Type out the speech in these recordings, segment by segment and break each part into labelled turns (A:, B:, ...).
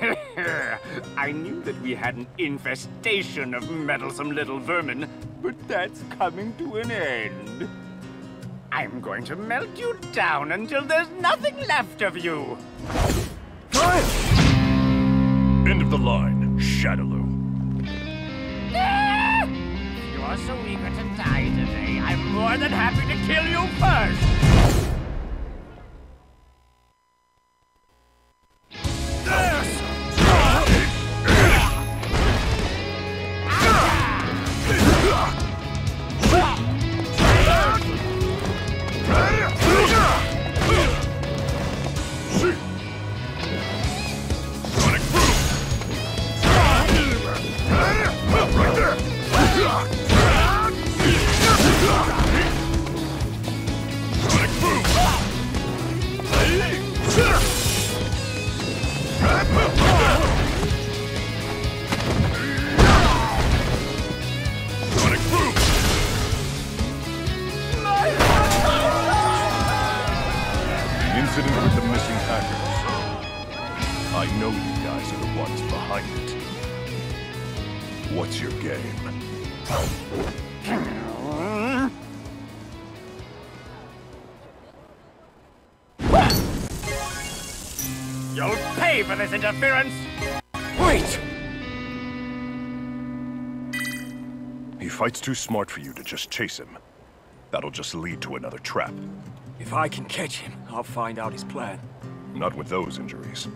A: I knew that we had an infestation of meddlesome little vermin, but that's coming to an end. I'm going to melt you down until there's nothing left of you.
B: End of the line, Shadaloo.
A: Ah! You are so eager to die today. I'm more than happy to kill you first.
B: I know you guys are the ones behind it. What's your game?
A: You'll pay for this interference.
C: Wait!
B: He fights too smart for you to just chase him. That'll just lead to another trap.
C: If I can catch him, I'll find out his plan.
B: Not with those injuries.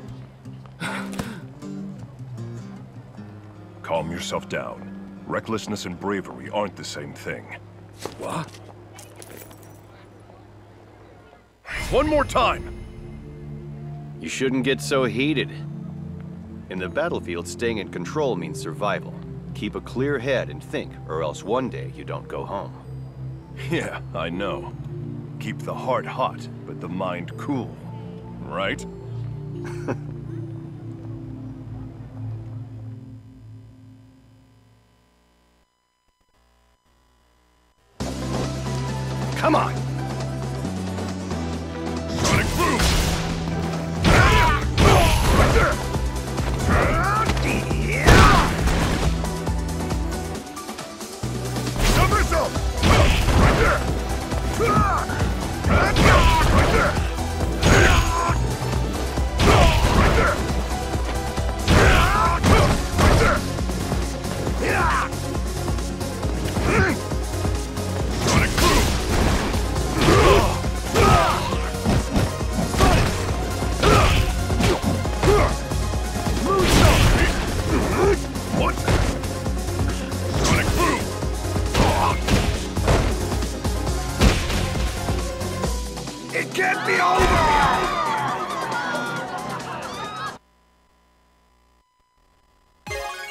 B: Calm yourself down. Recklessness and bravery aren't the same thing.
C: What?
B: One more time!
D: You shouldn't get so heated. In the battlefield, staying in control means survival. Keep a clear head and think, or else one day you don't go home.
B: Yeah, I know. Keep the heart hot, but the mind cool. Right? Come on!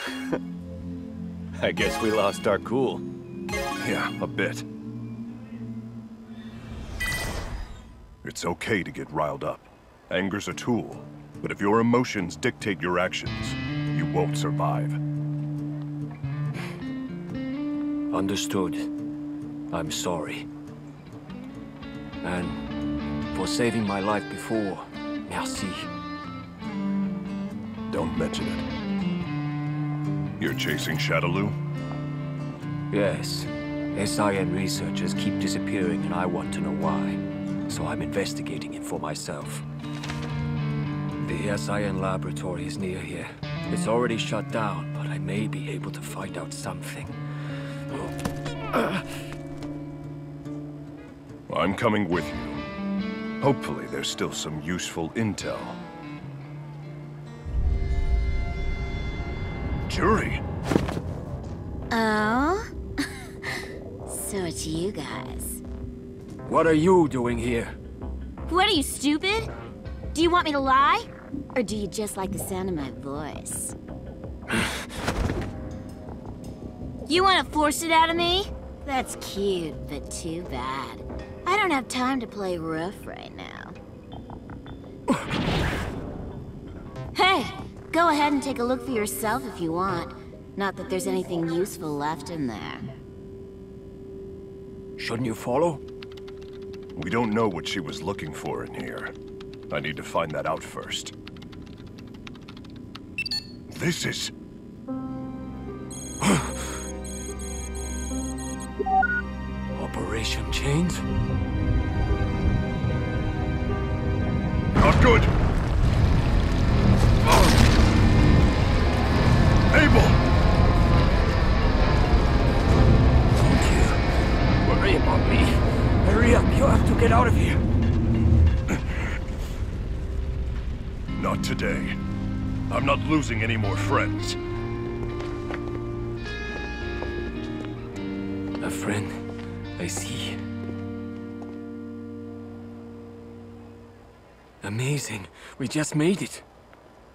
D: I guess we lost our cool.
B: Yeah, a bit. It's okay to get riled up. Anger's a tool, but if your emotions dictate your actions, you won't survive.
C: Understood. I'm sorry. And for saving my life before, merci.
B: Don't mention it. You're chasing Shadaloo?
C: Yes. SIN researchers keep disappearing and I want to know why. So I'm investigating it for myself. The SIN laboratory is near here. It's already shut down, but I may be able to find out something.
B: I'm coming with you. Hopefully there's still some useful intel.
E: Oh? so it's you guys.
C: What are you doing here?
E: What are you, stupid? Do you want me to lie? Or do you just like the sound of my voice? you want to force it out of me? That's cute, but too bad. I don't have time to play rough right now. hey, go ahead and take a look for yourself if you want. Not that there's anything useful left in there.
C: Shouldn't you follow?
B: We don't know what she was looking for in here. I need to find that out first. This is...
C: Operation Chains?
B: Not good!
C: Here.
B: Not today. I'm not losing any more friends.
C: A friend, I see. Amazing. We just made it.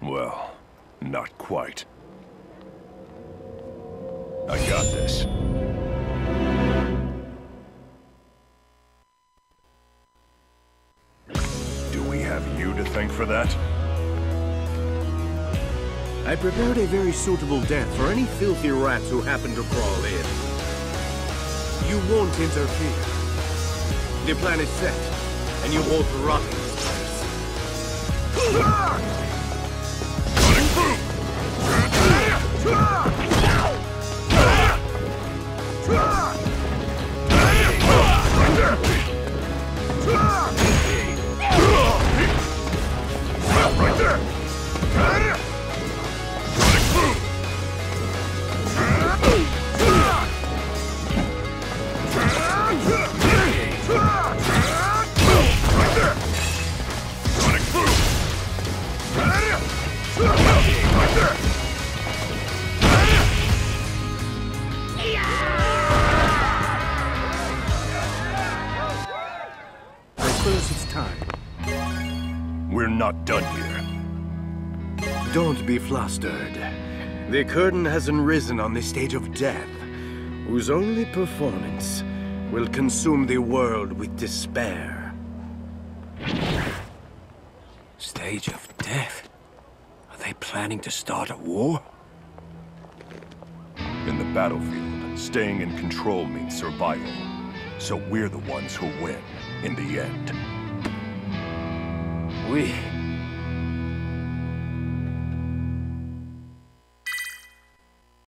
B: Well, not quite. I got this. For that?
D: I prepared a very suitable death for any filthy rats who happen to crawl in. You won't interfere. The plan is set, and you won't rot in this
B: Right not done here.
D: Don't be flustered. The curtain hasn't risen on the stage of death, whose only performance will consume the world with despair.
C: Stage of death? Are they planning to start a war?
B: In the battlefield, staying in control means survival. So we're the ones who win, in the end.
C: We